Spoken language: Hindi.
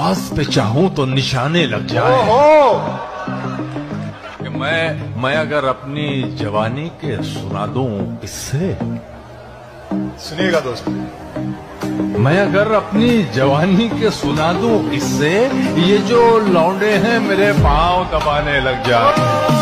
आवाज़ पे चाहूँ तो निशाने लग जाए। कि मैं मैं अगर अपनी जवानी के सुना दूँ किससे सुनिएगा दोस्त। मैं अगर अपनी जवानी के सुना दूँ किससे ये जो लौंडे हैं मेरे पाँव दबाने लग जाए।